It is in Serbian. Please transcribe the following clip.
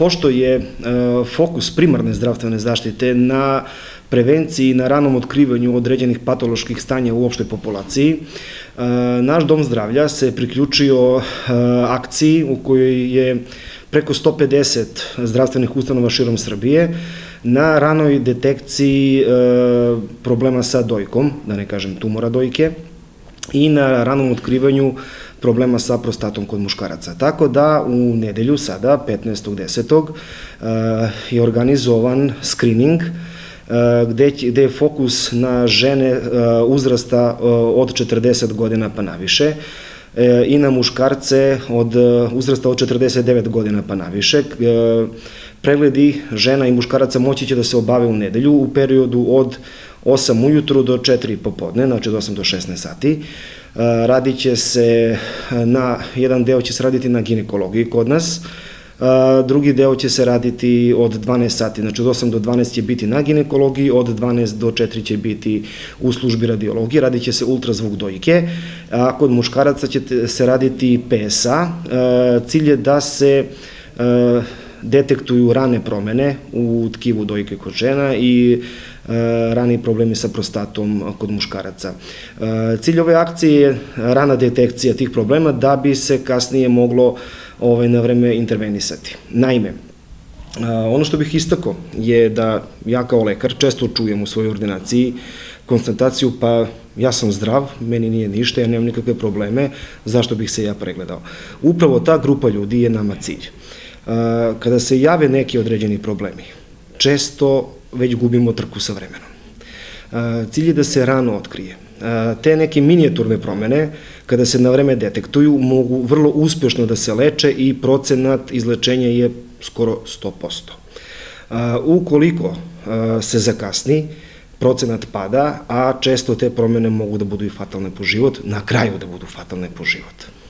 pošto je e, fokus primarne zdravstvene zaštite na prevenciji i na ranom otkrivanju određenih patoloških stanja u opštoj populaciji, e, naš dom zdravlja se priključio akciji u kojoj je preko 150 zdravstvenih ustanova širom Srbije na ranoj detekciji problema sa dojkom, da ne kažem tumora dojke, i na ranom otkrivanju problema sa prostatom kod muškaraca. Tako da u nedelju sada, 15.10. Eh, je organizovan screening eh, gde, je fokus na žene eh, uzrasta od 40 godina pa naviše i na muškarce od uzrasta od 49 godina pa naviše. Pregledi žena i muškaraca moći će da se obave u nedelju u periodu od 8 ujutru do 4 popodne, znači od 8 do 16 sati. E, radit će se na, jedan deo će se raditi na ginekologiji kod nas, e, drugi deo će se raditi od 12 sati, znači od 8 do 12 će biti na ginekologiji, od 12 do 4 će biti u službi radiologije, radit će se ultrazvuk dojke, a kod muškaraca će se raditi PSA. E, cilj je da se detektuju rane promene u tkivu dojke kod žena i e, rani problemi sa prostatom kod muškaraca. E, cilj ove akcije je rana detekcija tih problema da bi se kasnije moglo ovaj, na vreme intervenisati. Naime, e, ono što bih istako je da ja kao lekar često čujem u svojoj ordinaciji konstataciju pa ja sam zdrav, meni nije ništa, ja nemam nikakve probleme, zašto bih se ja pregledao. Upravo ta grupa ljudi je nama cilj kada se jave neki određeni problemi, često već gubimo trku sa vremenom. Cilj je da se rano otkrije. Te neke minijaturne promene, kada se na vreme detektuju, mogu vrlo uspešno da se leče i procenat izlečenja je skoro 100%. Ukoliko se zakasni, procenat pada, a često te promene mogu da budu i fatalne po život, na kraju da budu fatalne po život.